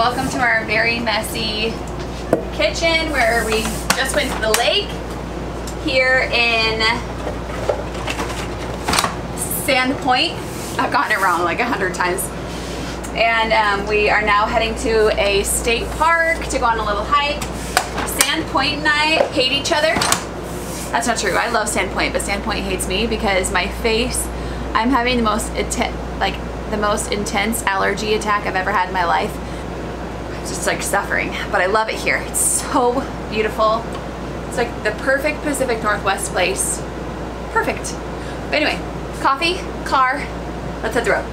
Welcome to our very messy kitchen where we just went to the lake here in Sandpoint. I've gotten it wrong like a hundred times. And um, we are now heading to a state park to go on a little hike. Sandpoint and I hate each other. That's not true. I love Sandpoint, but Sandpoint hates me because my face, I'm having the most like the most intense allergy attack I've ever had in my life. Just like suffering, but I love it here. It's so beautiful. It's like the perfect Pacific Northwest place. Perfect. But anyway, coffee, car, let's hit the road.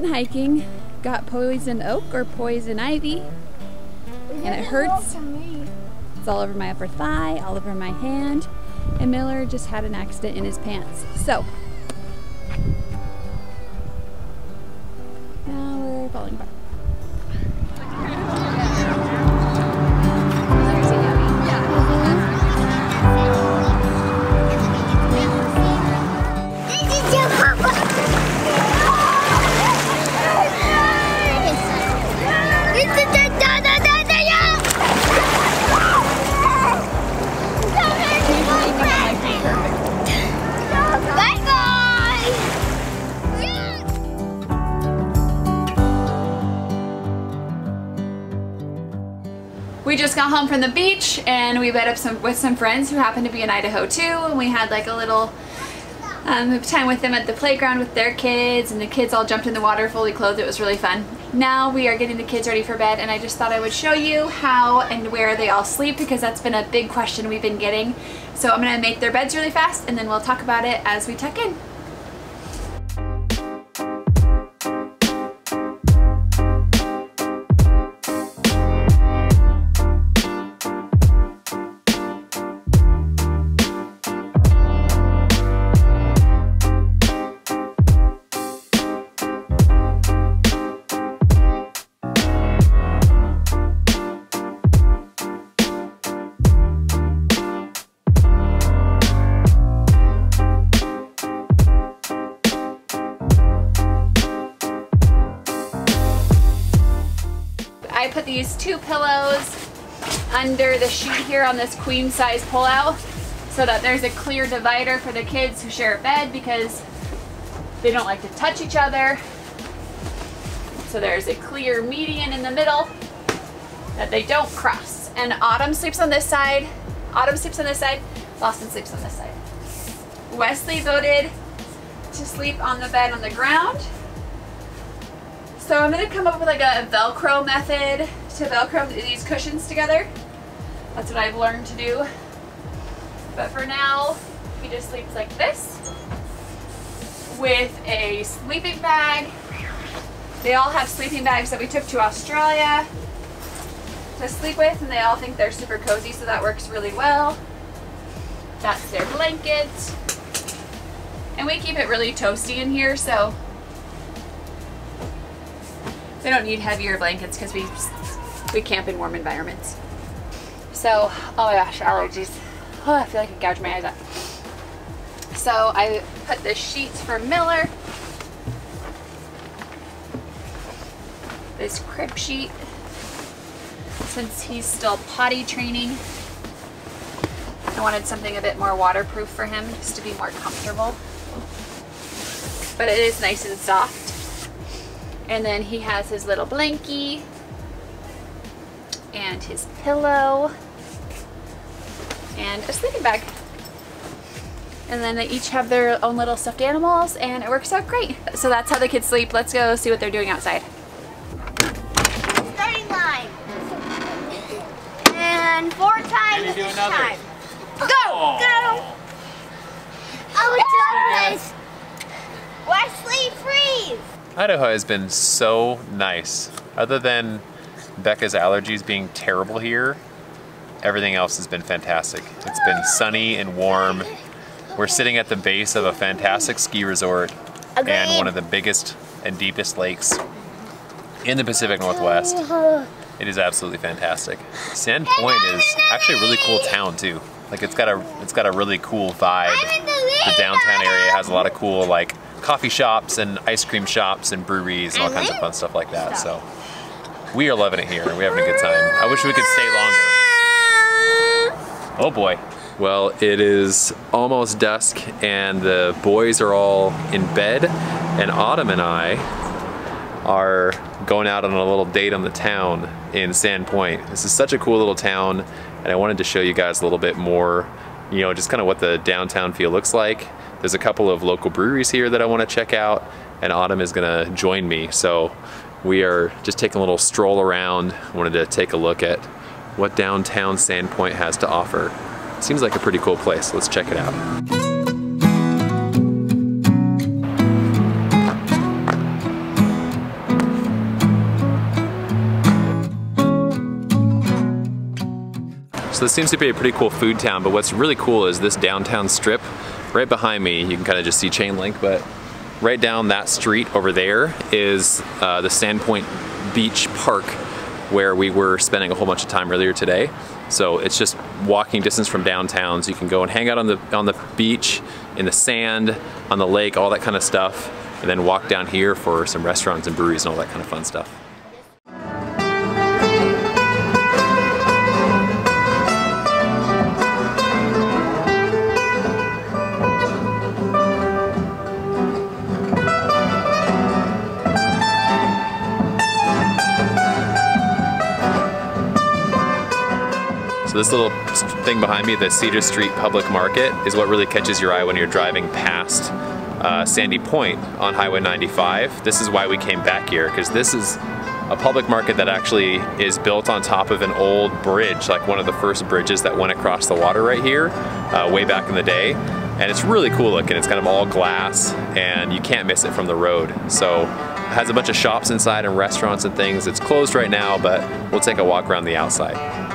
Went hiking, got poison oak or poison ivy, and it hurts. It's all over my upper thigh, all over my hand, and Miller just had an accident in his pants. So, now we're falling apart. We just got home from the beach and we met up some with some friends who happened to be in Idaho too and we had like a little um, time with them at the playground with their kids and the kids all jumped in the water fully clothed. It was really fun. Now we are getting the kids ready for bed and I just thought I would show you how and where they all sleep because that's been a big question we've been getting. So I'm going to make their beds really fast and then we'll talk about it as we tuck in. Put these two pillows under the sheet here on this queen size pullout so that there's a clear divider for the kids who share a bed because they don't like to touch each other. So there's a clear median in the middle that they don't cross. And Autumn sleeps on this side, Autumn sleeps on this side, Boston sleeps on this side. Wesley voted to sleep on the bed on the ground. So I'm gonna come up with like a Velcro method to Velcro these cushions together. That's what I've learned to do. But for now, he just sleeps like this with a sleeping bag. They all have sleeping bags that we took to Australia to sleep with and they all think they're super cozy so that works really well. That's their blanket. And we keep it really toasty in here so they don't need heavier blankets because we we camp in warm environments. So, oh my gosh, allergies. Oh, I feel like I can gouge my eyes out. So I put the sheets for Miller. This crib sheet, since he's still potty training. I wanted something a bit more waterproof for him, just to be more comfortable. But it is nice and soft. And then he has his little blankie and his pillow and a sleeping bag. And then they each have their own little stuffed animals and it works out great. So that's how the kids sleep. Let's go see what they're doing outside. Starting line. And four times Can you do each another? time. Go! Go! Oh, it does! Wesley, freeze! Idaho has been so nice. Other than Becca's allergies being terrible here, everything else has been fantastic. It's been sunny and warm. We're sitting at the base of a fantastic ski resort and one of the biggest and deepest lakes in the Pacific Northwest. It is absolutely fantastic. Sand Point is actually a really cool town too. Like it's got a it's got a really cool vibe. The downtown area has a lot of cool like coffee shops and ice cream shops and breweries and all kinds of fun stuff like that. So we are loving it here and we're having a good time. I wish we could stay longer. Oh boy. Well, it is almost dusk and the boys are all in bed and Autumn and I are going out on a little date on the town in Sandpoint. This is such a cool little town and I wanted to show you guys a little bit more, you know, just kind of what the downtown feel looks like. There's a couple of local breweries here that I want to check out and Autumn is gonna join me. So we are just taking a little stroll around. Wanted to take a look at what downtown Sandpoint has to offer. Seems like a pretty cool place. Let's check it out. So this seems to be a pretty cool food town, but what's really cool is this downtown strip right behind me. You can kind of just see chain link, but right down that street over there is uh, the Sandpoint Beach Park where we were spending a whole bunch of time earlier today. So it's just walking distance from downtown, so you can go and hang out on the on the beach, in the sand, on the lake, all that kind of stuff, and then walk down here for some restaurants and breweries and all that kind of fun stuff. So this little thing behind me, the Cedar Street Public Market, is what really catches your eye when you're driving past uh, Sandy Point on Highway 95. This is why we came back here, because this is a public market that actually is built on top of an old bridge, like one of the first bridges that went across the water right here, uh, way back in the day. And it's really cool looking. It's kind of all glass, and you can't miss it from the road. So it has a bunch of shops inside and restaurants and things. It's closed right now, but we'll take a walk around the outside.